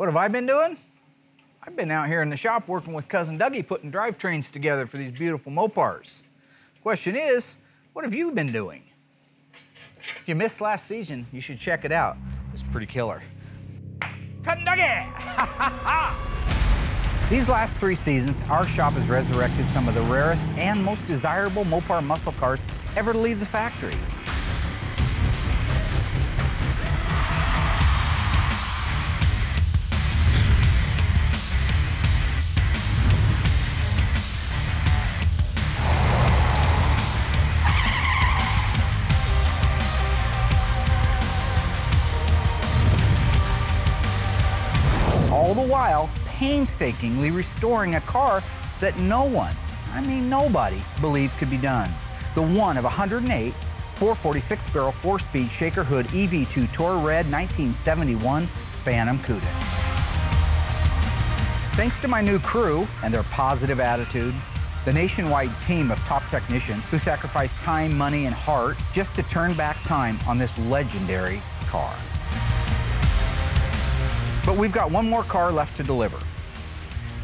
What have I been doing? I've been out here in the shop working with cousin Dougie putting drivetrains together for these beautiful Mopars. Question is, what have you been doing? If you missed last season, you should check it out. It's pretty killer. Cousin Dougie! These last three seasons, our shop has resurrected some of the rarest and most desirable Mopar muscle cars ever to leave the factory. Painstakingly restoring a car that no one, I mean nobody, believed could be done. The one of 108 446 barrel four speed Shaker Hood EV2 Tor Red 1971 Phantom Cuda. Thanks to my new crew and their positive attitude, the nationwide team of top technicians who sacrificed time, money, and heart just to turn back time on this legendary car. But we've got one more car left to deliver.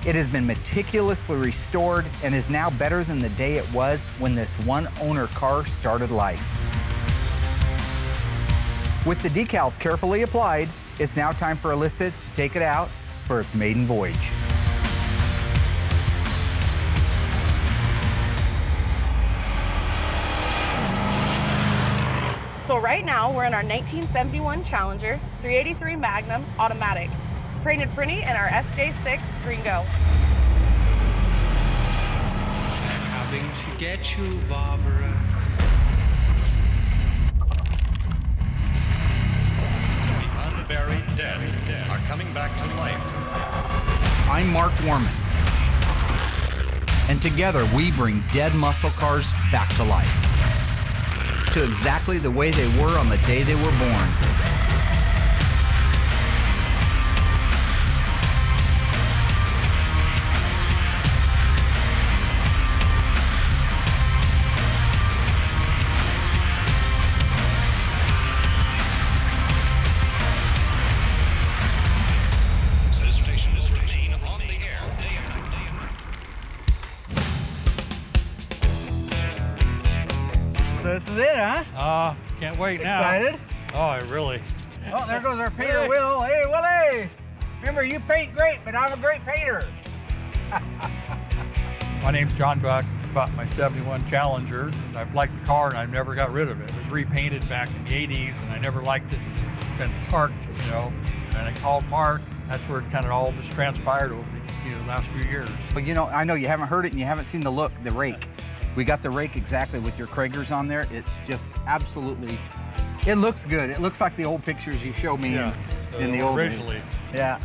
It has been meticulously restored and is now better than the day it was when this one owner car started life. With the decals carefully applied, it's now time for Alyssa to take it out for its maiden voyage. So right now, we're in our 1971 Challenger 383 Magnum automatic, painted pretty in our FJ6 Green Go. Coming to get you, Barbara. The unburied dead are coming back to life. I'm Mark Worman. And together we bring dead muscle cars back to life. To exactly the way they were on the day they were born. Can't wait now. Excited? Oh, I really. Oh, there goes our painter, Will. Hey, Willie! Remember, you paint great, but I'm a great painter. My name's John Buck. I bought my 71 Challenger. and I've liked the car and I've never got rid of it. It was repainted back in the 80s and I never liked it. It's- It's been parked, you know. And I called Mark. That's where it kind of all just transpired over the you know, last few years. But you know, I know you haven't heard it and you haven't seen the look, the rake. We got the rake exactly with your Cragars on there. It's just absolutely, it looks good. It looks like the old pictures you showed me Yeah, in, in the old days. originally. Yeah.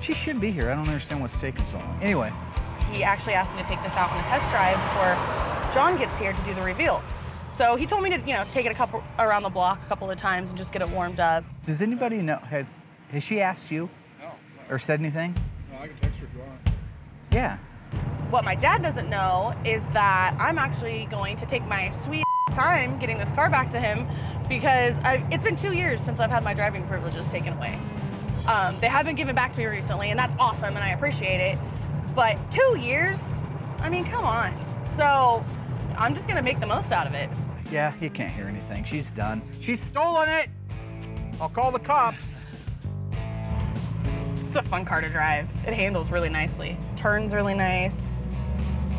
She should be here. I don't understand what's taking so long. Anyway, He actually asked me to take this out on a test drive before John gets here to do the reveal. So he told me to, you know, take it a couple around the block a couple of times and just get it warmed up. does anybody know, have, has she asked you No, or said anything? no, I can text her if you want. Yeah. What my dad doesn't know is that I'm actually going to take my sweet time getting this car back to him because I've, it's been two years since I've had my driving privileges taken away. Um, they have been given back to me recently, and that's awesome, and I appreciate it. But two years? I mean, come on. So I'm just gonna make the most out of it. Yeah, you can't hear anything. She's done. She's stolen it. I'll call the cops. It's a fun car to drive. It handles really nicely. Turns really nice.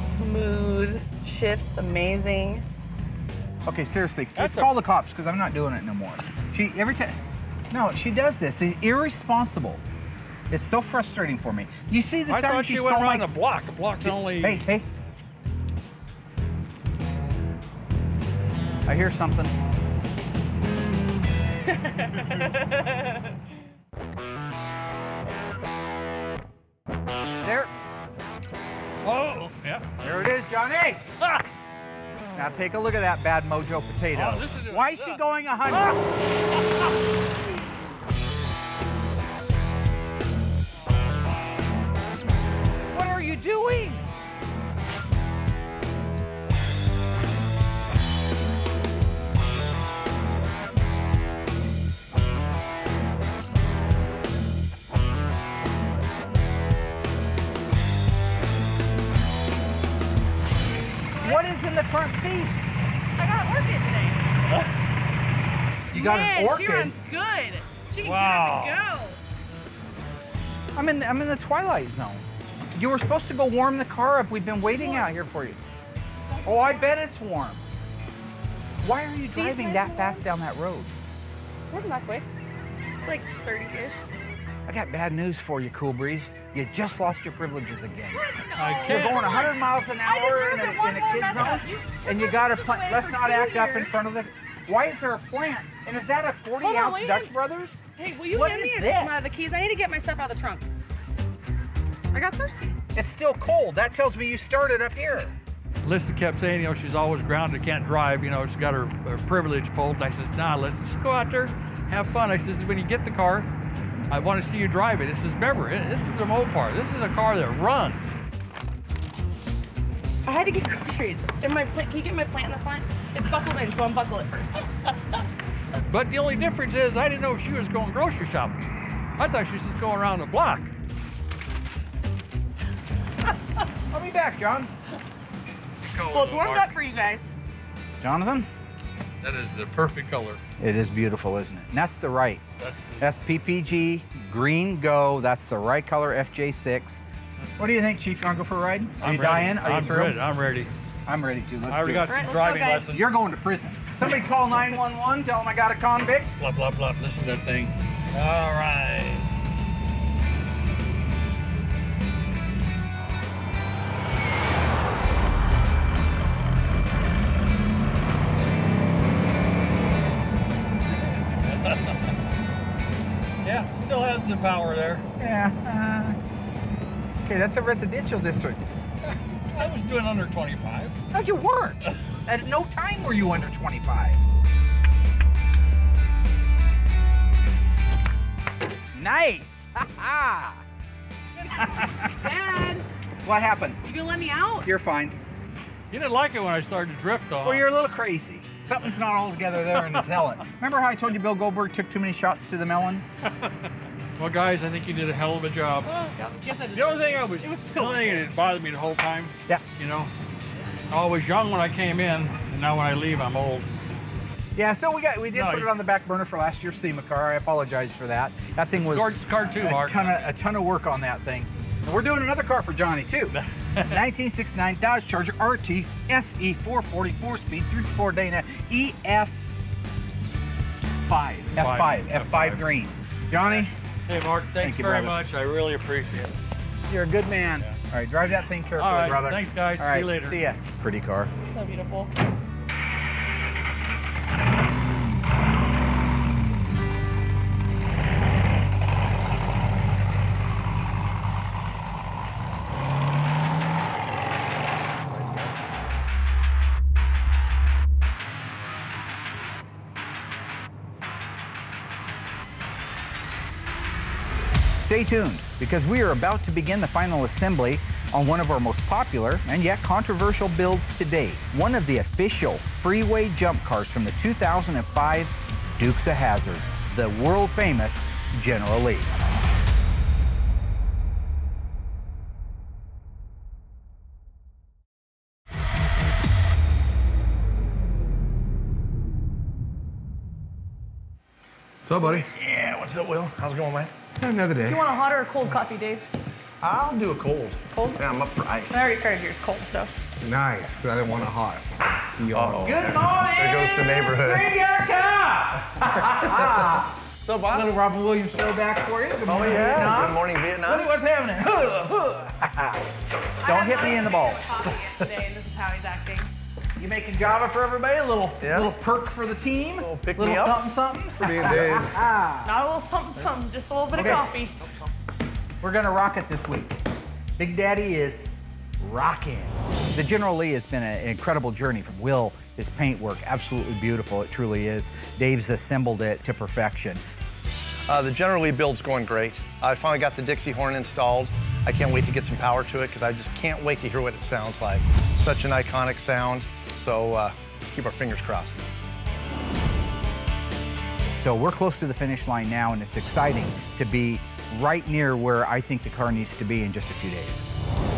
Smooth. Shifts amazing. Okay, seriously, That's let's a- call the cops because I'm not doing it no more. She every time. No, she does this. It's irresponsible. It's so frustrating for me. You see this I time thought she she stole went around my. the block. The block's only. Hey, hey. I hear something. Now take a look at that bad mojo potato. Oh, Why is she going 100? Man, an she runs good. She can Wow. get up and go. I'm in. I'm in the twilight zone. You were supposed to go warm the car up. We've been waiting out here for you. Oh, I bet it's warm. Why are you See, driving that fast down that road? It Wasn't that quick? It's like 30-ish. I got bad news for you, Cool Breeze. You just lost your privileges again. I You're going 100 miles an hour in a, in a kid zone. You- and you got to took plant. away Let's not two act up in front of the. Why is there a plant? And is that a 40 Hold on, ounce wait Dutch minute. Brothers? Hey, will you What hand is me this? the keys? I need to get my stuff out of the trunk. I got thirsty. It's still cold. That tells me you started up here. Lisa kept saying, you know, she's always grounded, can't drive, you know, she's got her, her privilege pulled. And I says, nah, Lisa, just go out there, have fun. I says, when you get the car, I want to see you drive it. It says, remember, it- this is a Mopar. This is a car that runs. I had to get groceries. And my plant, can you get my plant in the front? It's buckled in, so unbuckle it first. But the only difference is I didn't know if she was going grocery shopping. I thought she was just going around the block. I'll be back, John. Well, it's warmed up for you guys. Jonathan? That is the perfect color. It is beautiful, isn't it? And that's the right. That's the... That's PPG Green Go. That's the right color FJ6. What do you think, Chief? You want to go for a ride? Are I'm you ready. dying? Are you I'm thrilled? ready. I'm ready. I'm ready to. Let's I already do got it. Some let's go, driving lessons. You're going to prison. Somebody call 911. Tell them I got a convict. Blah, blah, blah. Listen to that thing. All right. yeah, still has the power there. Yeah. uh, okay, that's a residential district. I was doing under 25. No, you weren't. At no time were you under 25. Nice. Ha ha. Dad, What happened? you gonna let me out? You're fine. You didn't like it when I started to drift off. Well, you're a little crazy. Something's not all together there in the melon. Remember how I told you Bill Goldberg took too many shots to the melon? Well, guys, I think you did a hell of a job. Oh, Yes, I did. The only thing I was, It was the still only thing that bothered me the whole time, Yeah. you know, I was young when I came in, and now when I leave, I'm old. Yeah, so we got we did No, put it on the back burner for last year's SEMA car. I apologize for that. That thing was gorgeous car too, a Mark. ton of a ton of work on that thing. And we're doing another car for Johnny too. 1969 Dodge Charger RT SE 444 speed 3 Dana EF 5 F5 Five. F5 F5. green. Johnny, Hey, Mark, thanks Thank you, very brother. much. I really appreciate it. you're a good man. All right, drive that thing carefully, All right, brother. thanks, guys. All See you later. See ya. Pretty car. So beautiful. Stay tuned because we are about to begin the final assembly on one of our most popular and yet controversial builds to date. One of the official freeway jump cars from the 2005 Dukes of Hazzard, the world famous General Lee. What's up, buddy? Yeah, what's up, Will? How's it going, man? Another day. Do you want a hot or a cold coffee, Dave? I'll do a cold. Cold? Yeah, I'm up for ice. I already started yours cold, so. Nice, because I didn't want it hot. Yawn. Good morning! There goes the neighborhood. Graveyard Cops! What's up, boss? Little Robin Williams throwback for you. Good Oh, yeah. Vietnam. Good morning, Look Vietnam. at what's happening. Don't hit me in the balls. Today, and this is how he's acting. You making Java for everybody? A little Yeah. little perk for the team? Little pick me little up. something something? For being Dave. Not a little something, something, just a little bit Okay. of coffee. We're gonna rock it this week. Big Daddy is rocking. The General Lee has been an incredible journey from Will, his paintwork, absolutely beautiful. It truly is. Dave's assembled it to perfection. Uh, the General Lee build's going great. I finally got the Dixie horn installed. I can't wait to get some power to it because I just can't wait to hear what it sounds like. Such an iconic sound. So uh, let's keep our fingers crossed. So we're close to the finish line now, and it's exciting to be right near where I think the car needs to be in just a few days.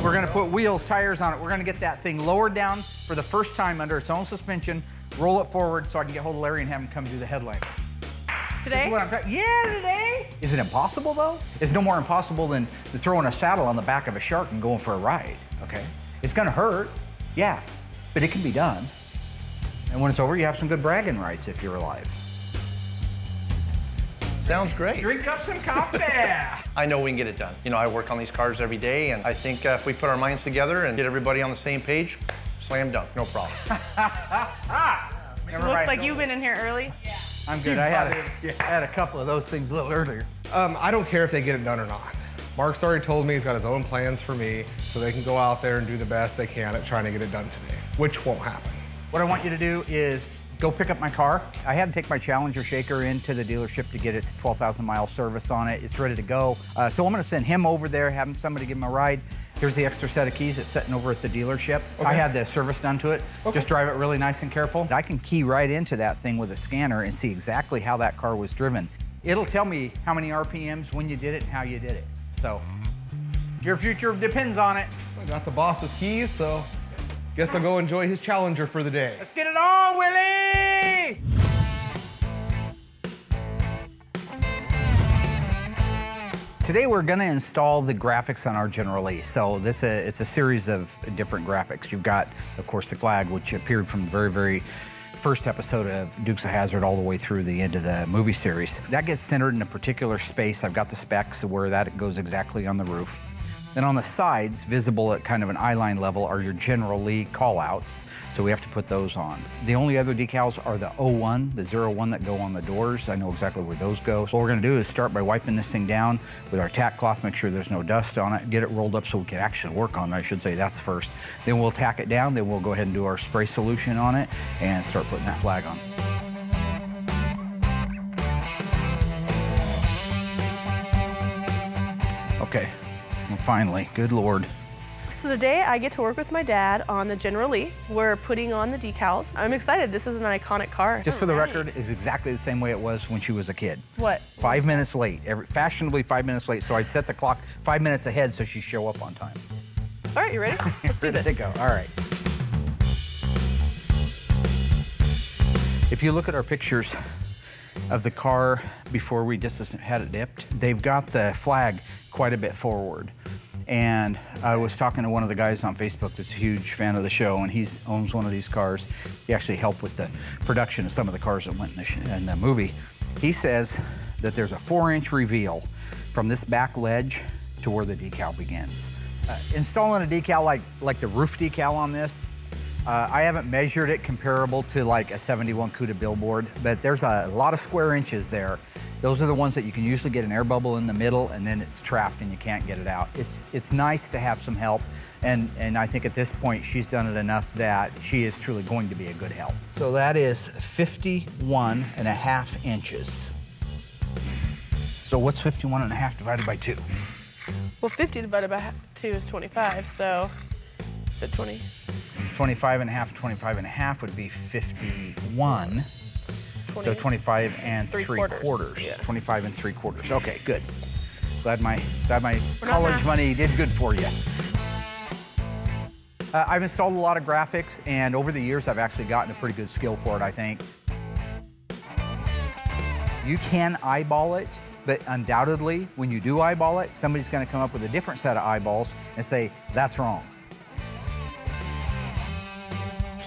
We're gonna put wheels, tires on it. We're gonna get that thing lowered down for the first time under its own suspension, roll it forward so I can get hold of Larry and have him come do the headlamp. This Today? is what I'm. Yeah, today. Is it impossible though? It's no more impossible than than throwing a saddle on the back of a shark and going for a ride. Okay, it's gonna hurt. Yeah, but it can be done. And when it's over, you have some good bragging rights if you're alive. Sounds great. Drink up some coffee. I know we can get it done. You know, I work on these cars every day, and I think uh, if we put our minds together and get everybody on the same page, slam dunk, no problem. Never Looks like you've been in here early. Yeah. I'm good. I had a, I had a couple of those things a little earlier. Um, I don't care if they get it done or not. Mark's already told me he's got his own plans for me, so they can go out there and do the best they can at trying to get it done today, which won't happen. What I want you to do is go pick up my car. I had to take my Challenger shaker into the dealership to get its 12,000 mile service on it. It's ready to go. Uh, so I'm going to send him over there, have him, somebody give him a ride. Here's the extra set of keys. It's sitting over at the dealership. I had the service done to it. Just drive it really nice and careful. I can key right into that thing with a scanner and see exactly how that car was driven. It'll tell me how many RPMs, when you did it, and how you did it. So your future depends on it. I got the boss's keys, so guess I'll go enjoy his Challenger for the day. Let's get it on, Willie! Today we're going to install the graphics on our General Lee. So this uh, it's a series of different graphics. You've got, of course, the flag, which appeared from the very, very first episode of Dukes of Hazzard all the way through the end of the movie series. That gets centered in a particular space. I've got the specs of where that goes exactly on the roof. Then on the sides, visible at kind of an eye line level, are your General Lee callouts. So we have to put those on. The only other decals are the 01, the 01 that go on the doors. I know exactly where those go. So what we're gonna do is start by wiping this thing down with our tack cloth, make sure there's no dust on it, get it rolled up so we can actually work on it. I should say that's first. Then we'll tack it down, then we'll go ahead and do our spray solution on it and start putting that flag on. Okay, finally, good Lord. So today I get to work with my dad on the General Lee. We're putting on the decals. I'm excited. This is an iconic car. Just for the record, is exactly the same way it was when she was a kid. What? Five minutes late, every, fashionably five minutes late. So I'd set the clock five minutes ahead so she'd show up on time. All right, you ready? Let's do Ready this. to go. All right. If you look at our pictures of the car before we just had it dipped, they've got the flag quite a bit forward. And I was talking to one of the guys on Facebook that's a huge fan of the show, and he owns one of these cars. He actually helped with the production of some of the cars that went in the, in the movie. He says that there's a four inch reveal from this back ledge to where the decal begins. Uh, installing a decal like, like the roof decal on this, uh, I haven't measured it comparable to like a 71 CUDA billboard, but there's a lot of square inches there. Those are the ones that you can usually get an air bubble in the middle and then it's trapped and you can't get it out. It's, it's nice to have some help and, and I think at this point she's done it enough that she is truly going to be a good help. So that is 51 and a half inches. So what's 51 and a half divided by two? Well, 50 divided by 2 is 25, so is it 20? 25 and a half, 25 and a half would be 51. 20. So 25 and Three three, quarters, quarters. yeah. 25 and three quarters. Okay, good. Glad my glad my We're college money did good for you. Uh, I've installed a lot of graphics, and over the years, I've actually gotten a pretty good skill for it. I think you can eyeball it, but undoubtedly, when you do eyeball it, somebody's going to come up with a different set of eyeballs and say that's wrong.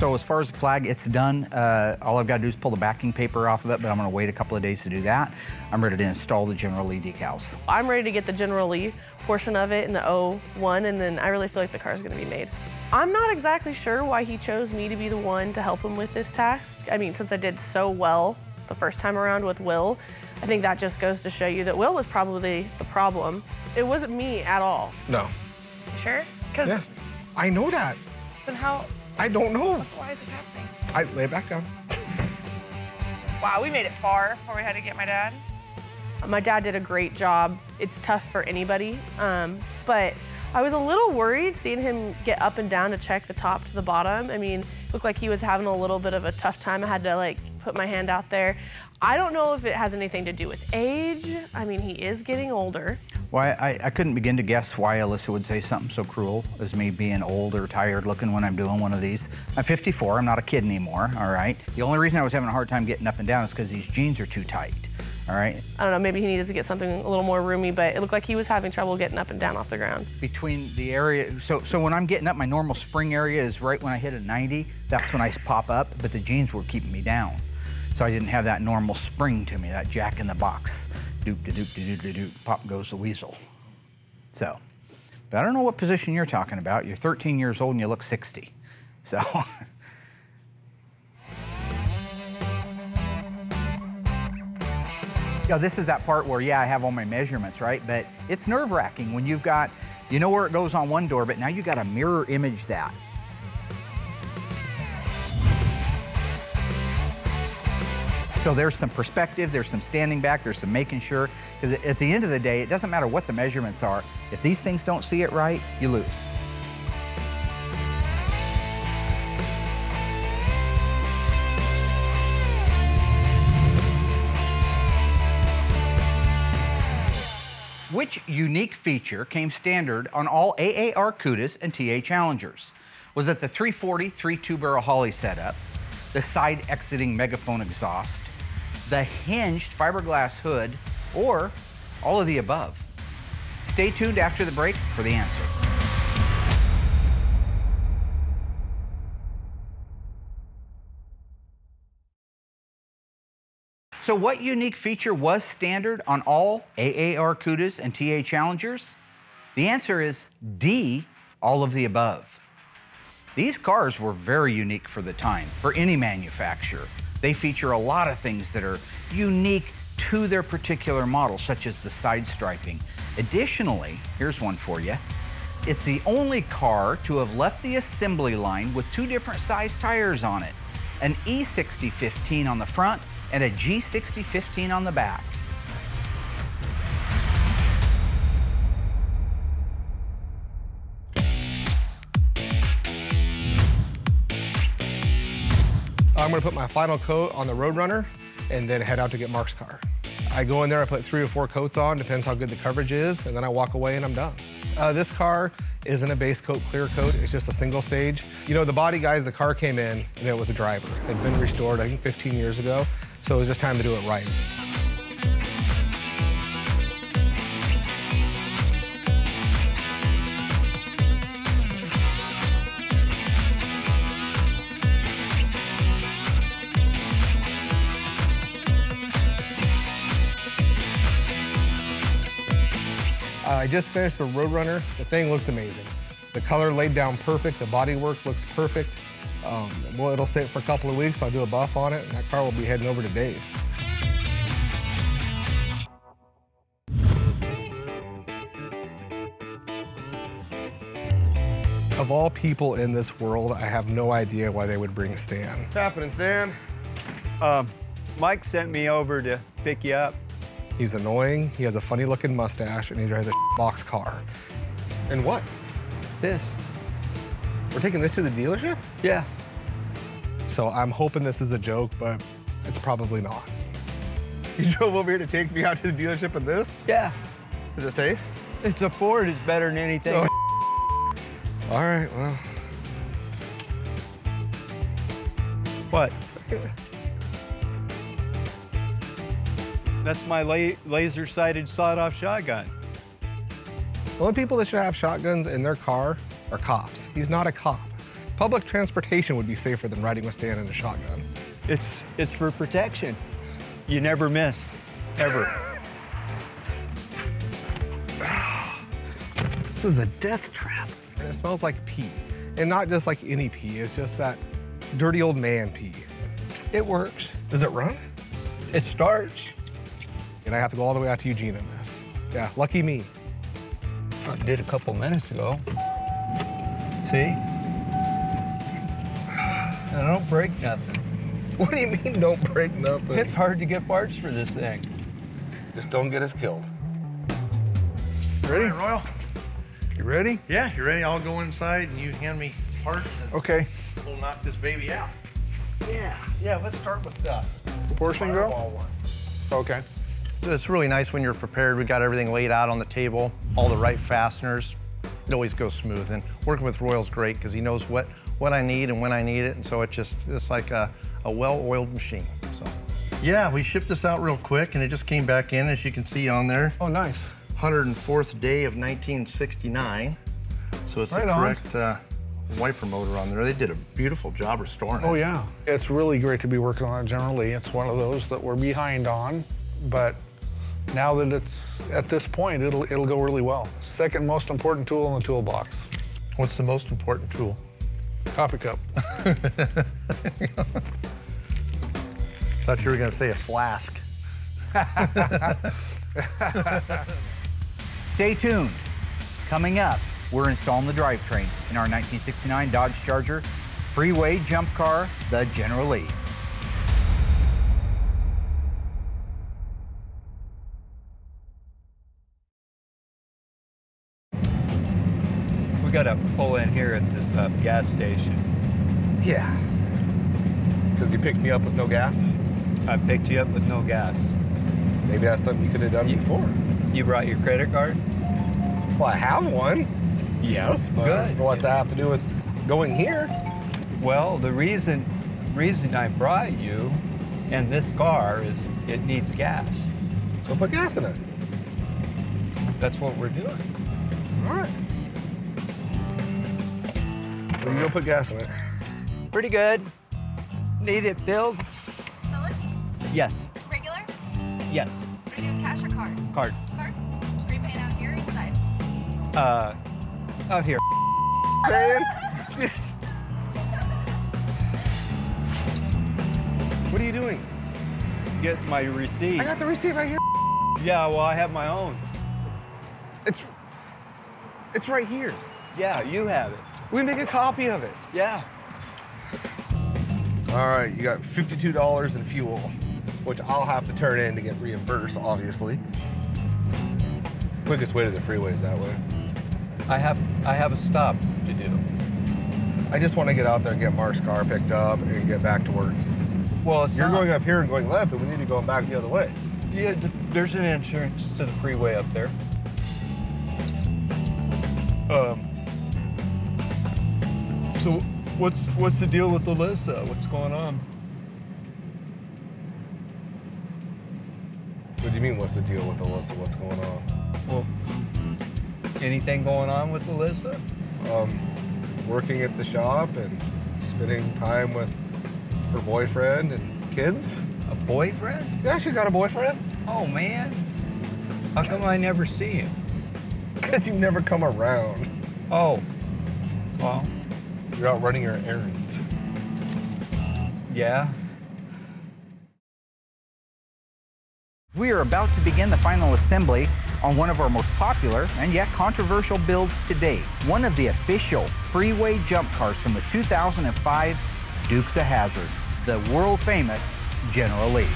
So as far as the flag, it's done. Uh, all I've got to do is pull the backing paper off of it, but I'm going to wait a couple of days to do that. I'm ready to install the General Lee decals. I'm ready to get the General Lee portion of it in the 01, and then I really feel like the car's gonna be made. I'm not exactly sure why he chose me to be the one to help him with this task. I mean, since I did so well the first time around with Will, I think that just goes to show you that Will was probably the problem. It wasn't me at all. No. Sure? Because Yes. I know that. then how, I don't know. why is this happening? I lay it back down. Wow, we made it far before we had to get my dad. My dad did a great job. It's tough for anybody, um, but I was a little worried seeing him get up and down to check the top to the bottom. I mean, it looked like he was having a little bit of a tough time. I had to like put my hand out there. I don't know if it has anything to do with age. I mean, he is getting older. Why I, I couldn't begin to guess why Alyssa would say something so cruel as me being old or tired looking when I'm doing one of these. I'm 54, I'm not a kid anymore, all right? The only reason I was having a hard time getting up and down is because these jeans are too tight, all right? I don't know, maybe he needed to get something a little more roomy, but it looked like he was having trouble getting up and down off the ground. Between the area, so so when I'm getting up, my normal spring area is right when I hit a 90. That's when I pop up, but the jeans were keeping me down. So I didn't have that normal spring to me, that jack in the box. Doop, de doop, de doop, de doop, pop goes the weasel. So, but I don't know what position you're talking about. You're 13 years old and you look 60. So, Yeah, this is that part where, yeah, I have all my measurements, right? But it's nerve wracking when you've got, you know where it goes on one door, but now you've got to mirror image that. So there's some perspective, there's some standing back, there's some making sure, because at the end of the day, it doesn't matter what the measurements are. If these things don't see it right, you lose. Which unique feature came standard on all AAR Cudas and TA Challengers? Was it the 340 three two barrel Holley setup, the side exiting megaphone exhaust, the hinged fiberglass hood, or all of the above? Stay tuned after the break for the answer. So, what unique feature was standard on all AAR Cudas and TA Challengers? The answer is D, all of the above. These cars were very unique for the time, for any manufacturer. They feature a lot of things that are unique to their particular model, such as the side striping. Additionally, here's one for you. It's the only car to have left the assembly line with two different size tires on it an E60 15 on the front and a G60 15 on the back. I'm gonna put my final coat on the Roadrunner and then head out to get Mark's car. I go in there, I put three or four coats on, depends how good the coverage is, and then I walk away and I'm done. Uh, this car isn't a base coat, clear coat, it's just a single stage. You know, the body guys, the car came in and it was a driver. It had been restored, I think 15 years ago, so it was just time to do it right. I just finished the Roadrunner. The thing looks amazing. The color laid down perfect. The bodywork looks perfect. Um, well, it'll sit for a couple of weeks. I'll do a buff on it, and that car will be heading over to Dave. Of all people in this world, I have no idea why they would bring Stan. What's happening, Stan? Um, Mike sent me over to pick you up. He's annoying, he has a funny looking mustache, and he drives a box car. And what? This. We're taking this to the dealership? Yeah. So I'm hoping this is a joke, but it's probably not. You drove over here to take me out to the dealership in this? Yeah. Is it safe? It's a Ford. It's better than anything. Oh. All right, well. What? That's my la- laser-sighted sawed-off shotgun. The only people that should have shotguns in their car are cops. He's not a cop. Public transportation would be safer than riding with Stan in a shotgun. It's it's for protection. You never miss, ever. This is a death trap. And it smells like pee. And not just like any pee, it's just that dirty old man pee. it works. Does it run? It starts. And I have to go all the way out to Eugene in this. Yeah, lucky me. I did a couple minutes ago. See? And I don't break nothing. What do you mean don't break nothing? It's hard to get parts for this thing. Just don't get us killed. Ready, Royal? You ready? Yeah, you ready? I'll go inside and you hand me parts and Okay. we'll knock this baby out. Yeah, yeah, let's start with uh, the Proportion firewall one. Okay. It's really nice when you're prepared. We got everything laid out on the table, all the right fasteners. It always goes smooth. And working with Royal's great because he knows what, what I need and when I need it. And so it just, it's like a, a well-oiled machine, so. Yeah, we shipped this out real quick and it just came back in, as you can see on there. Oh, nice. 104th day of 1969. So it's Right the correct uh, wiper motor on there. They did a beautiful job restoring Oh, it. Oh, yeah. It's really great to be working on it generally. It's one of those that we're behind on, but now that it's at this point, it'll, it'll go really well. Second most important tool in the toolbox. What's the most important tool? Coffee cup. Thought you were gonna say a flask. Stay tuned. Coming up, we're installing the drivetrain in our 1969 Dodge Charger freeway jump car, the General Lee. We got to pull in here at this uh, gas station. Yeah. Because you picked me up with no gas? I picked you up with no gas. Maybe that's something you could have done before. You brought your credit card? Well, I have one. Yes, but Good. what's that have to do with going here? Well, the reason reason I brought you and this car is it needs gas. So put gas in it. That's what we're doing. All right. So you go put gas in it. Pretty good. Need it filled? Yes. Regular? Yes. Are you doing cash or card? Card. Card? Are you paying out here or inside? Uh, out here. What are you doing? Get my receipt. I got the receipt right here. Yeah, well, I have my own. It's it's right here. Yeah, you have it. We make a copy of it. Yeah. All right, you got fifty-two dollars in fuel, which I'll have to turn in to get reimbursed, obviously. Quickest way to the freeway is that way. I have I have a stop to do. I just want to get out there and get Mark's car picked up and get back to work. Well, it's You're not- going up here and going left, but we need to go back the other way. Yeah, there's an entrance to the freeway up there. What's what's the deal with Alyssa? What's going on? What do you mean? What's the deal with Alyssa? What's going on? Well, anything going on with Alyssa? Um, working at the shop and spending time with her boyfriend and kids. A boyfriend? Yeah, she's got a boyfriend. Oh man, how come I never see him? Because you never come around. Oh, well, You're out running your errands. yeah. We are about to begin the final assembly on one of our most popular and yet controversial builds to date, one of the official freeway jump cars from the 2005 Dukes of Hazzard, the world famous General Lee.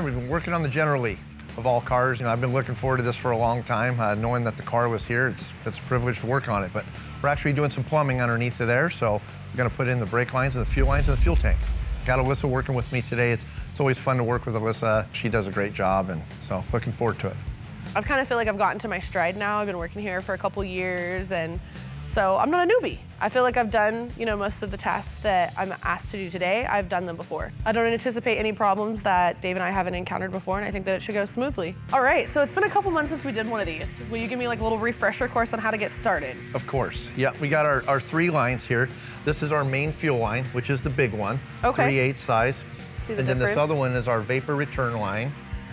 Right, we've been working on the General Lee of all cars. You know, I've been looking forward to this for a long time, uh, knowing that the car was here. It's, it's a privilege to work on it, but we're actually doing some plumbing underneath of there, so we're gonna put in the brake lines and the fuel lines and the fuel tank. Got Alyssa working with me today. It's, it's always fun to work with Alyssa. She does a great job, and so looking forward to it. I've kind of feel like I've gotten to my stride now. I've been working here for a couple years, and so I'm not a newbie. I feel like I've done, you know, most of the tasks that I'm asked to do today. I've done them before. I don't anticipate any problems that Dave and I haven't encountered before, and I think that it should go smoothly. All right, so it's been a couple months since we did one of these. Will you give me like a little refresher course on how to get started? Of course. Yeah, we got our, our three lines here. This is our main fuel line, which is the big one, Okay. 3 8 size. See the and then this other one is our vapor return line.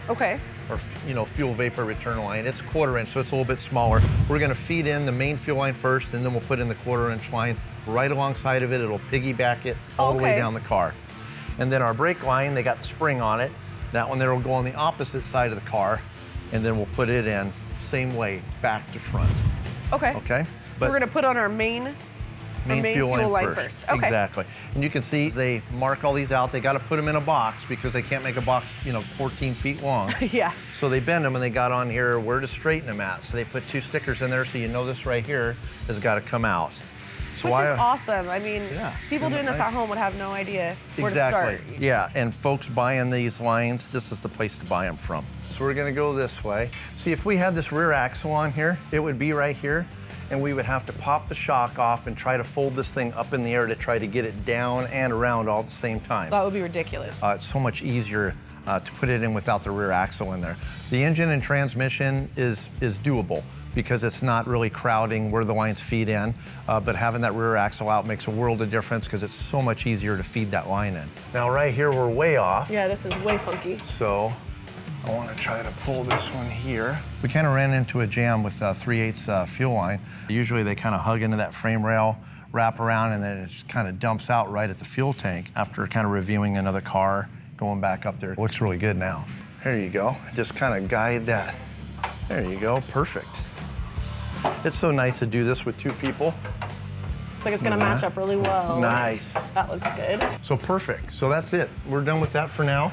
Okay. Or you know fuel vapor return line. It's quarter inch, so it's a little bit smaller. We're going to feed in the main fuel line first, and then we'll put in the quarter inch line right alongside of it. It'll piggyback it all the way down the car. And then our brake line, they got the spring on it. That one there will go on the opposite side of the car, and then we'll put it in same way back to front. Okay. Okay. So But- we're gonna put on our main main, main fuel, fuel line, line first. first. Okay. Exactly. And you can see they mark all these out. They got to put them in a box because they can't make a box, you know, 14 feet long. yeah. So they bend them and they got on here where to straighten them at. So they put two stickers in there so you know this right here has got to come out. So Which I, is awesome. I mean, Yeah. people doing this nice? at home would have no idea where Exactly. to start. Yeah, and folks buying these lines, this is the place to buy them from. So we're gonna go this way. See, if we had this rear axle on here, it would be right here, and we would have to pop the shock off and try to fold this thing up in the air to try to get it down and around all at the same time. That would be ridiculous. Uh, it's so much easier uh, to put it in without the rear axle in there. The engine and transmission is, is doable because it's not really crowding where the lines feed in, uh, but having that rear axle out makes a world of difference because it's so much easier to feed that line in. Now right here, we're way off. Yeah, this is way funky. So I want to try to pull this one here. We kind of ran into a jam with uh, 3 8 uh, fuel line. Usually they kind of hug into that frame rail, wrap around, and then it just kind of dumps out right at the fuel tank after kind of reviewing another car, going back up there. It looks really good now. There you go. Just kind of guide that. There you go. Perfect. It's so nice to do this with two people. Looks like it's gonna match up really well. Nice. That looks good. So perfect. So that's it. We're done with that for now.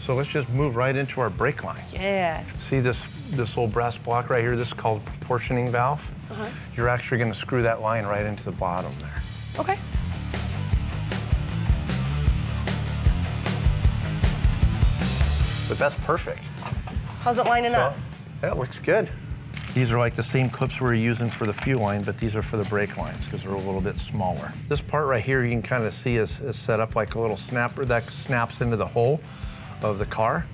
So let's just move right into our brake line. Yeah. See this this little brass block right here? This is called proportioning valve. Uh-huh. You're actually going to screw that line right into the bottom there. Okay. But that's perfect. How's it lining So, up? that looks good. These are like the same clips we're using for the fuel line, but these are for the brake lines because they're a little bit smaller. This part right here you can kind of see is, is set up like a little snapper that snaps into the hole of the car.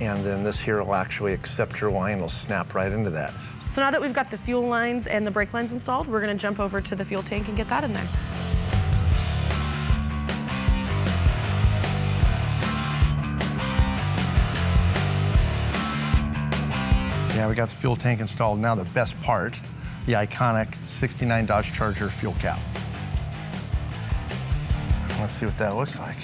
And then this here will actually accept your line, it'll snap right into that. So now that we've got the fuel lines and the brake lines installed, we're gonna jump over to the fuel tank and get that in there. Yeah, we got the fuel tank installed. Now the best part, the iconic 69 Dodge Charger fuel cap. Let's see what that looks like.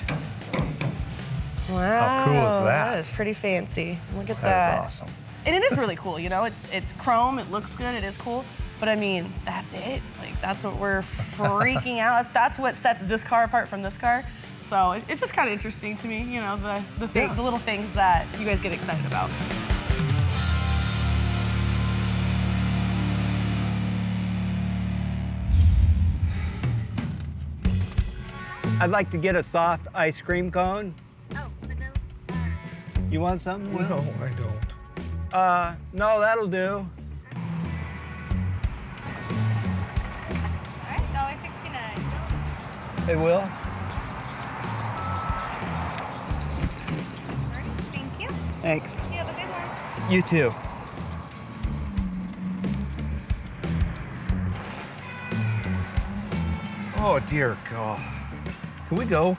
Wow. cool is that? That is pretty fancy. Look at That that. is awesome. And it is really cool, you know, it's it's chrome, it looks good, it is cool. But I mean, that's it. Like that's what we're freaking out. If that's what sets this car apart from this car. So it- it's just kind of interesting to me, you know, the the, thing, the little things that you guys get excited about. I'd like to get a soft ice cream cone. You want something? Will? No, I don't. Uh, no, that'll do. Hey, Will. Thank you. Thanks. You have a good one. You too. Oh, dear God. Can we go?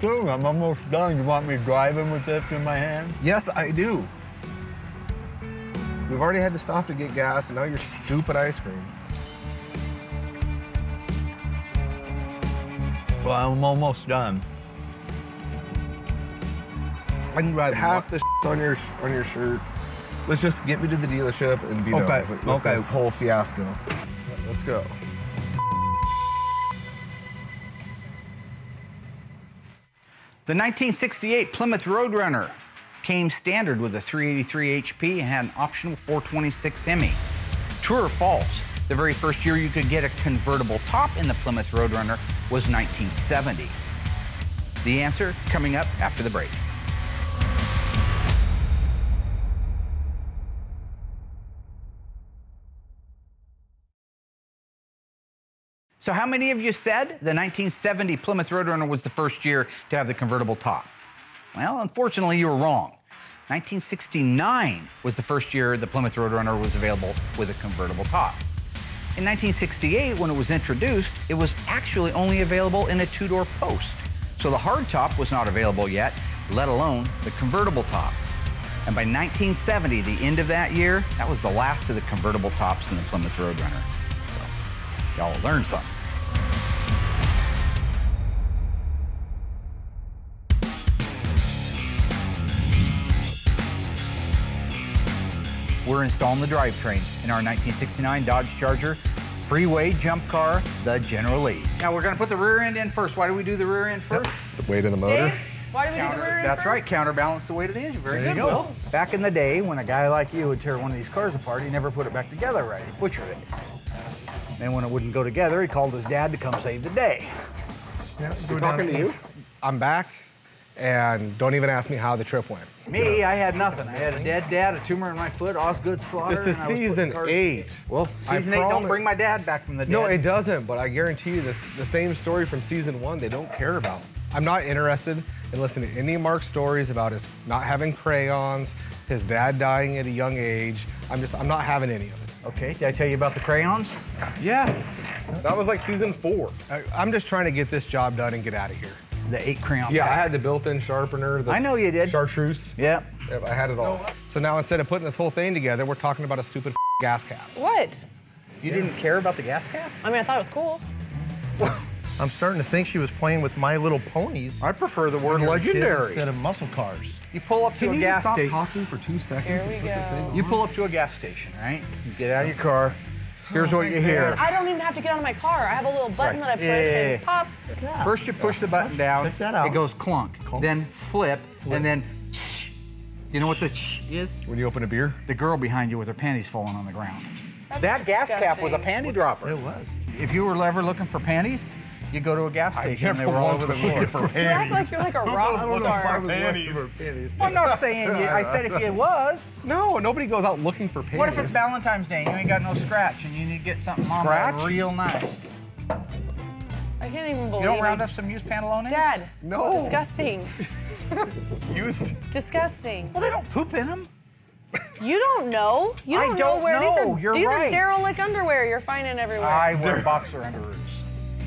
Dude, I'm almost done. You want me driving with this in my hand? Yes, I do. We've already had to stop to get gas, and now you're stupid ice cream. Well, I'm almost done. I can ride half the on your on your shirt. Let's just get me to the dealership and be Okay, done with, with okay. this whole fiasco. Let's go. The 1968 Plymouth Roadrunner came standard with a 383 HP and had an optional 426 Hemi. True or false? The very first year you could get a convertible top in the Plymouth Roadrunner was 1970. The answer coming up after the break. So, how many of you said the 1970 Plymouth Roadrunner was the first year to have the convertible top? Well, unfortunately, you were wrong. 1969 was the first year the Plymouth Roadrunner was available with a convertible top. In 1968, when it was introduced, it was actually only available in a two door post. So the hardtop was not available yet, let alone the convertible top. And by 1970, the end of that year, that was the last of the convertible tops in the Plymouth Roadrunner. So, y'all learned something. We're installing the drivetrain in our 1969 Dodge Charger freeway jump car, the General Lee. Now we're gonna put the rear end in first. Why do we do the rear end first? The weight of the motor. Dave, why do we do the rear end That's right, counterbalance the weight of the engine. Very There good, you go. Will. Back in the day, when a guy like you would tear one of these cars apart, he never put it back together right. He butchered it. Then when it wouldn't go together, he called his dad to come save the day. We're talking to you. I'm back, and don't even ask me how the trip went. Me, I had nothing. I had a dead dad, a tumor in my foot, Osgood-Schlatter. This is and I was putting season eight. Well, I season eight don't bring my dad back from the dead. No, it doesn't, but I guarantee you this the same story from season one they don't care about. I'm not interested in listening to any of Mark's stories about his not having crayons, his dad dying at a young age. I'm just I'm not having any of it. Okay, did I tell you about the crayons? Yes. That was like season four. I, I'm just trying to get this job done and get out of here. The eight crayon Yeah, I had the built-in sharpener. The I know you did. Chartreuse. Yep. Yep, I had it all. So now instead of putting this whole thing together, we're talking about a stupid gas cap. What? You didn't care about the gas cap? I mean, I thought it was cool. I'm starting to think she was playing with My Little Ponies. I prefer the word legendary. Instead of muscle cars. You pull up to Can a you gas stop station. talking for two seconds? Here we and put the go. thing- You pull up to a gas station, right? You get out of your car. Here's what oh, you hear. I don't even have to get out of my car. I have a little button that I push Yeah, yeah, and yeah. pop. First, you push the button down. Check that out. It goes clunk. Then flip, and then. You know what the is? When you open a beer? The girl behind you with her panties falling on the ground. That's that gas cap was a panty dropper. It was. If you were ever looking for panties, you go to a gas station. And they never were all over the was floor. for You act like you're like a rock star. I'm not saying you. I said if it was. No, nobody goes out looking for panties. What if it's Valentine's Day and you ain't got no scratch and you need to get something mama real nice? I can't even believe You don't it. round up some used pantalones? Dad. No. Oh, disgusting. used? Disgusting. Well, they don't poop in them. You don't know. You I don't, don't know where these are You're these right. are derelict underwear you're finding everywhere. I wear boxer underoos.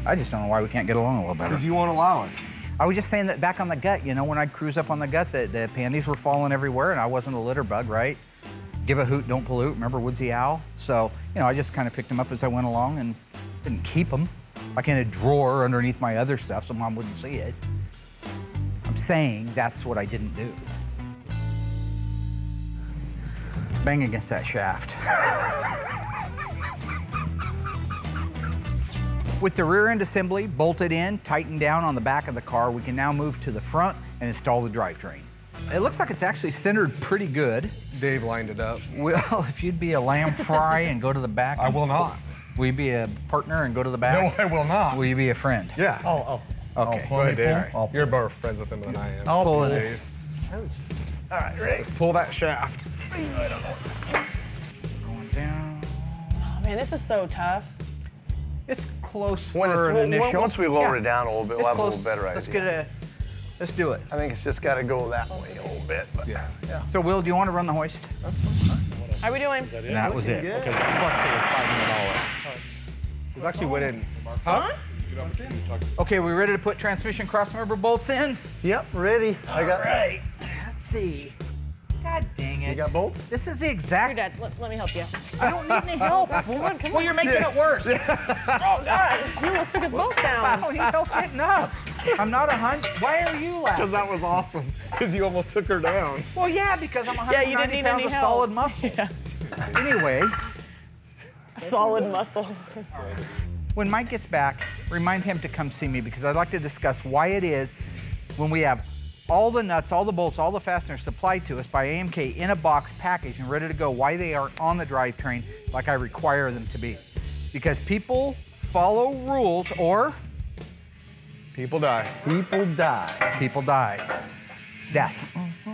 I just don't know why we can't get along a little better. Because you won't allow it. I was just saying that back on the gut, you know, when I'd cruise up on the gut, the, the panties were falling everywhere and I wasn't a litter bug, right? Give a hoot, don't pollute. Remember Woodsy Owl? So, you know, I just kind of picked them up as I went along and didn't keep them. Like in a drawer underneath my other stuff so mom wouldn't see it. I'm saying that's what I didn't do. Bang against that shaft. With the rear end assembly bolted in, tightened down on the back of the car, we can now move to the front and install the drivetrain. It looks like it's actually centered pretty good. Dave lined it up. Well, if you'd be a lamb fry and go to the back. I will not. Will you be a partner and go to the back? No, I will not. Will you be a friend? Yeah. Oh, oh. Okay. Go ahead, Dave. All right. You're more friends with him than I am. I'll pull pull it. All right, ready? Let's pull that shaft. I don't know what that is. Going down. Oh, man, this is so tough. It's close When for it's- an when- initial. once we lower Yeah. it down a little bit, It's we'll have a close. little better Let's idea. get a. Let's do it. I think it's just got to go that way a little bit. But Yeah. So, Will, do you want to run the hoist? That's How are we doing? And that was it. Okay, It's actually went in. Huh? Okay, we ready to put transmission crossmember bolts in? Yep, ready. I got. All right. Let's see. God dang it. You got bolts? This is the Here, exact. Dad, let, let me help you. I don't need any help. Come on, come well, you're making it worse. Oh, God. You almost took us both I down. don't need help getting up. I'm not a hundred. Why are you laughing? Because that was awesome. Because you almost took her down. Well, yeah, because I'm 190 Yeah, you didn't need pounds any of help. solid muscle. Anyway, Solid muscle. when Mike gets back, remind him to come see me because I'd like to discuss why it is when we have all the nuts, all the bolts, all the fasteners supplied to us by AMK in a box package and ready to go, why they aren't on the drivetrain like I require them to be. Because people follow rules or People die. People die. people die. Death. Mm-hmm.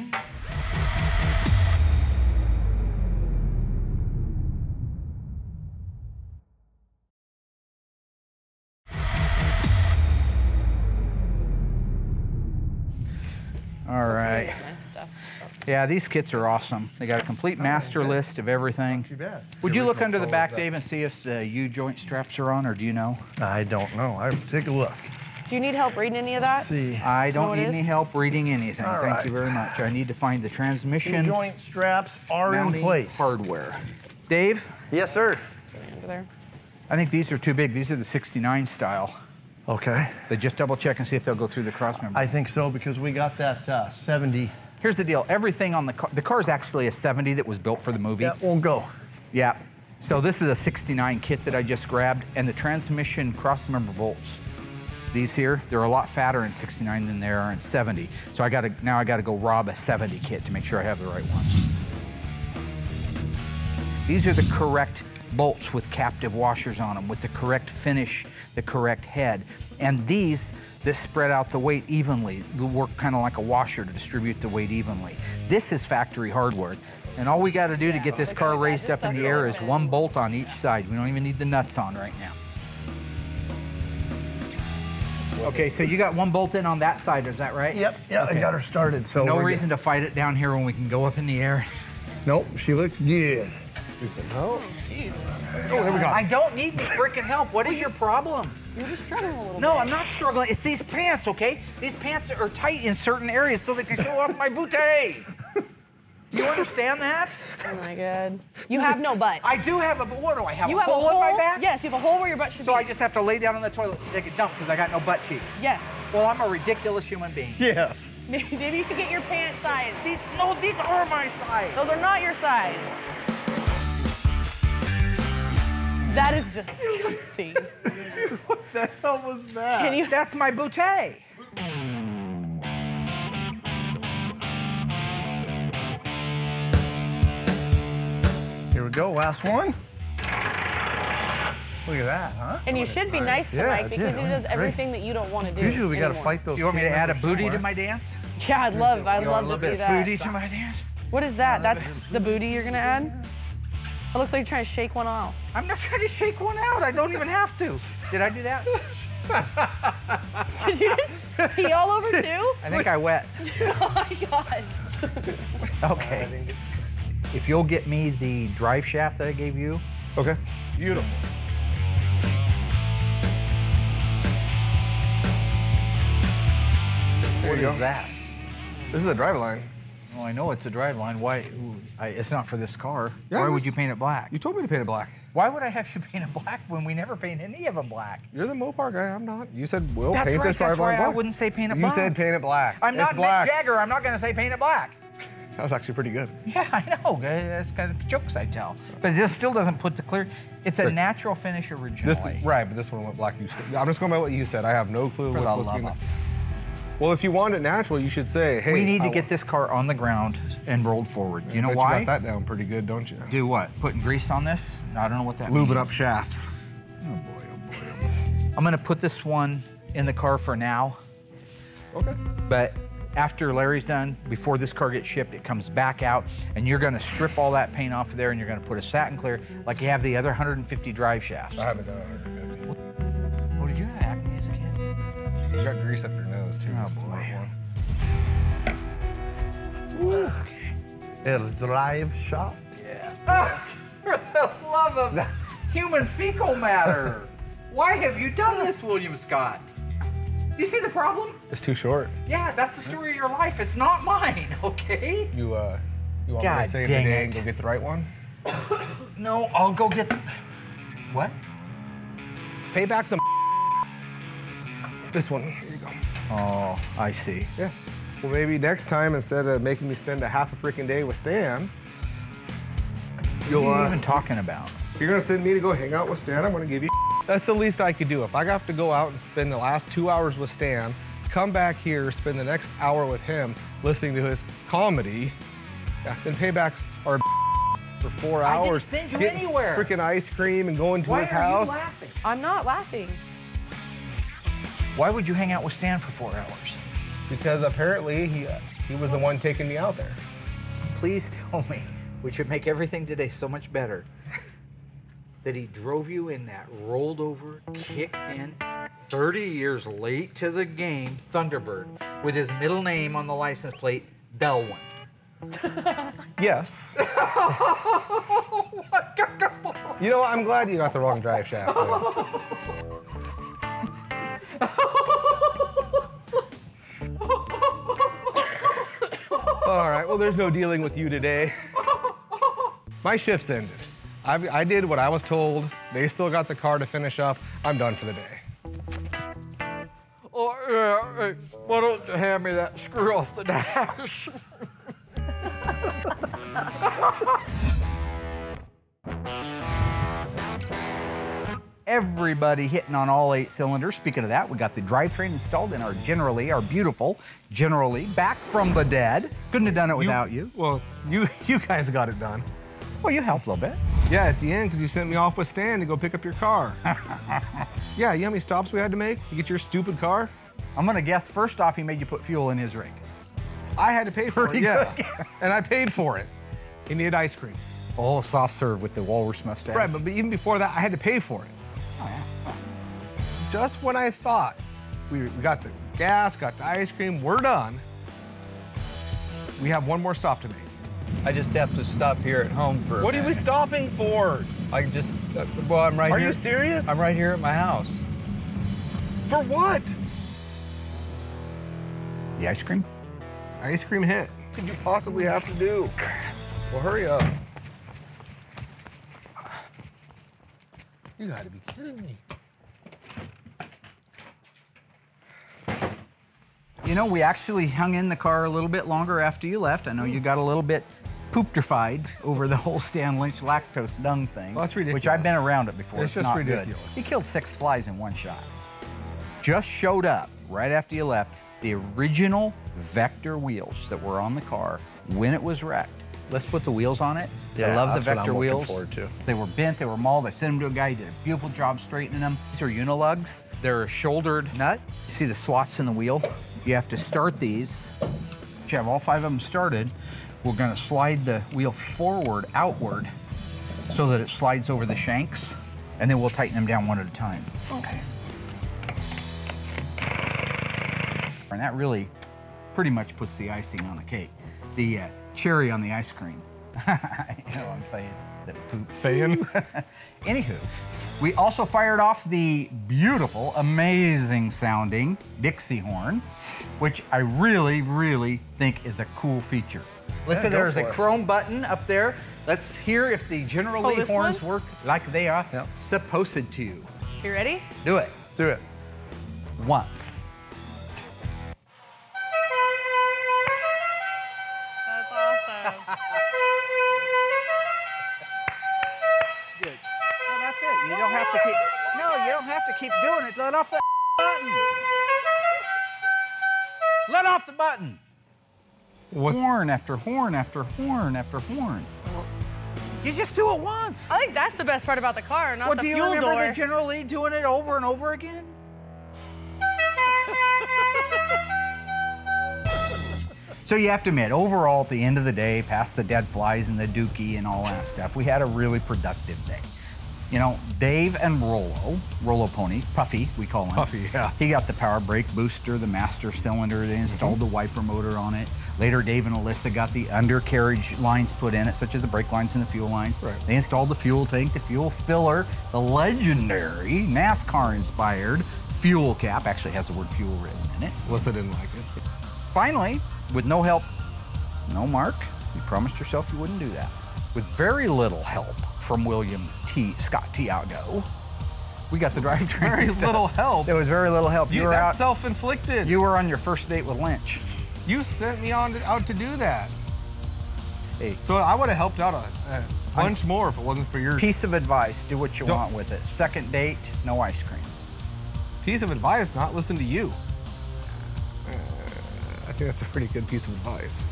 Yeah, these kits are awesome. They got a complete master list of everything. Too bad. Would you look under the back, Dave, and see if the U joint straps are on, or do you know? I don't know. I take a look. Do you need help reading any of that? See. I don't need any help reading anything. All Thank right. you very much. I need to find the transmission U Joint straps are in place. hardware. Dave, Yes, sir. Over there. I think these are too big. These are the 69 style. Okay. But just double check and see if they'll go through the cross member. I think so because we got that uh, 70. Here's the deal. Everything on the car, the car is actually a 70 that was built for the movie. That won't go. Yeah. So this is a 69 kit that I just grabbed, and the transmission cross member bolts. These here, they're a lot fatter in 69 than they are in 70. So I gotta now I gotta go rob a 70 kit to make sure I have the right ones. These are the correct bolts with captive washers on them, with the correct finish, the correct head. And these that spread out the weight evenly, It work kind of like a washer to distribute the weight evenly. This is factory hardware. And all we got to do to get this car raised up in the air is one bolt on each side. We don't even need the nuts on right now. Okay, so you got one bolt in on that side, is that right? Yep, yeah, I got her started. So no we're reason to fight it down here when we can go up in the air. Nope, she looks good. We said, no. Oh, Jesus. Oh, there we go. I don't need any freaking help. What is your problem? You're just struggling a little No, bit. I'm not struggling. It's these pants, okay? These pants are tight in certain areas so they can show off my booty. You understand that? Oh my god. You have no butt. I do have a, but what do I have? you a have hole a hole. in my back? Yes, you have a hole where your butt should So be. So I just have to lay down on the toilet and take a dump because I got no butt cheeks. Yes. Well, I'm a ridiculous human being. Yes. Maybe maybe you should get your pant size. These, no, these are my size. Those are not your size. That is disgusting. What the hell was that? Can you? That's my booty. Here we go, last one. Look at that, huh? And you should be nice to Yeah, Mike because did. he does Great. everything that you don't want to do. Usually we got to fight those. You want me to add a members booty to my dance? Yeah, I'd love. I'd love to see that. booty to my dance? What is that? That's the booty you're gonna add. It looks like you're trying to shake one off. I'm not trying to shake one out. I don't even have to. Did I do that? Did you just pee all over too? I think I wet. oh my god. Okay. If you'll get me the drive shaft that I gave you, Okay. Beautiful. what you is go. that? This is a drive line. Well, I know it's a drive line. Why? I, it's not for this car. Yeah, Why would you paint it black? You told me to paint it black. Why would I have you paint it black when we never paint any of them black? You're the Mopar guy. I'm not. You said we'll That's paint right, this drive that's line. I wouldn't say paint it you black. said paint it black. I'm not black. Mick Jagger. I'm not going to say paint it black. That was actually pretty good. Yeah, I know. That's kind of jokes I tell. But it just still doesn't put the clear. It's a Sure. natural finish originally. This right, but this one went black. You said. I'm just going by what you said. I have no clue For what's supposed to be. In love it. Well, if you want it natural, you should say, "Hey, we need to I get this car on the ground and rolled forward. You know why? You got that down pretty good, don't you? Do what? Putting grease on this? I don't know what that Lubing means. up shafts. Oh boy, oh boy, oh boy. I'm gonna put this one in the car for now, Okay. but after Larry's done, before this car gets shipped, it comes back out, and you're gonna strip all that paint off of there, and you're gonna put a satin clear like you have the other 150 drive shafts. I haven't done 150. Oh, did you have acne as a kid? You got grease up your nose too. Oh, smart one. El Drive Shop. For the love of human fecal matter. Why have you done this, William Scott? You see the problem? It's too short. Yeah, that's the story of your life. It's not mine, okay? You uh, you want me to save the day and go get the right one? No, I'll go get. the... What? Payback some. This one. Here you go. Oh, I see. Yeah. Well, maybe next time instead of making me spend a half a freaking day with Stan, you'll. are you Uh, even talking about? if you're gonna send me to go hang out with Stan, I'm gonna give you. That's the least I could do. If I have to go out and spend the last two hours with Stan, come back here, spend the next hour with him, listening to his comedy, yeah, then paybacks are for four hours. I didn't hours. send you anywhere. Freaking ice cream and going to Why his are house. you laughing? I'm not laughing. Why would you hang out with Stan for four hours? Because apparently he uh, he was the one taking me out there. Please tell me, which would make everything today so much better, that he drove you in that rolled over, kicked in, 30 years late to the game Thunderbird with his middle name on the license plate, Belwin. Yes. you know what? I'm glad you got the wrong drive shaft. All right. Well, there's no dealing with you today. My shift's ended. I've, I did what I was told. They still got the car to finish up. I'm done for the day. Oh, yeah, hey, why don't you hand me that screw off the dash? everybody hitting on all eight cylinders. Speaking of that, we got the drivetrain installed in our General Lee, our beautiful General Lee, back from the dead. Couldn't have done it without you. Well, you you guys got it done. Well, you helped a little bit. Yeah, at the end, because you sent me off with Stan to go pick up your car. yeah, you know how many stops we had to make to get your stupid car? I'm gonna guess first off, he made you put fuel in his rig. I had to pay for Pretty it, yeah. and I paid for it. He needed ice cream. Oh, soft serve with the walrus mustache. Right, but even before that, I had to pay for it. Just when I thought we, we got the gas, got the ice cream, we're done, we have one more stop to make. I just have to stop here at home for. a What are we stopping for? I just. Uh, well, I'm right Are here. you serious? I'm right here at my house. For what? The ice cream? Ice cream hit. What could you possibly have to do? Well, hurry up. You gotta be kidding me. You know, we actually hung in the car a little bit longer after you left. I know you got a little bit poopterfied over the whole Stan Lynch lactose dung thing. Well, that's Which I've been around it before. It's It's, just not ridiculous. good. He killed six flies in one shot. Just showed up right after you left. The original Vector wheels that were on the car when it was wrecked. Let's put the wheels on it. Yeah, I Yeah, love that's the what Vector I'm looking wheels. forward to. They were bent, they were mauled. I sent them to a guy, he did a beautiful job straightening them. These are Unilugs. They're a shouldered nut. You see the slots in the wheel? You have to start these. Once you have all five of them started, we're gonna slide the wheel forward, outward, so that it slides over the shanks, and then we'll tighten them down one at a time. Okay. And that really pretty much puts the icing on the cake. The uh, cherry on the ice cream. I know I'm playing that poop. Fan? Anywho, we also fired off the beautiful, amazing sounding Dixie horn, which I really, really think is a cool feature. Listen, go there's a for it. chrome button up there. Let's hear if the General Oh, Lee this horns one? work like they are Yep. supposed to. You ready? Do it Do it. once. That's awesome. to keep. No, you don't have to keep doing it. Let off the button. Let off the button. What's Horn after horn after horn after horn. You just do it once. I think that's the best part about the car, not What the do you remember door. the General Lee doing it over and over again? So you have to admit, overall, at the end of the day, past the dead flies and the dookie and all that stuff, we had a really productive day. You know, Dave and Rollo, Rollo Pony, Puffy, we call him. Puffy, yeah. He got the power brake booster, the master cylinder. They installed the wiper motor on it. Later, Dave and Allysa got the undercarriage lines put in it, such as the brake lines and the fuel lines. Right. They installed the fuel tank, the fuel filler, the legendary NASCAR-inspired fuel cap. Actually has the word fuel written in it. Allysa didn't like it. Finally, with no help, no Mark, you promised yourself you wouldn't do that. With very little help from William T. Scott Tiago, we got the drivetrain. Very installed. little help. There was very little help. You, You, were that's out. self-inflicted. you were on your first date with Lynch. You sent me on to, out to do that. Hey, So I would have helped out a, a bunch more if it wasn't for your piece of advice: do what you Don't- want with it. Second date, no ice cream. piece of advice, not listen to you. Uh, I think that's a pretty good piece of advice.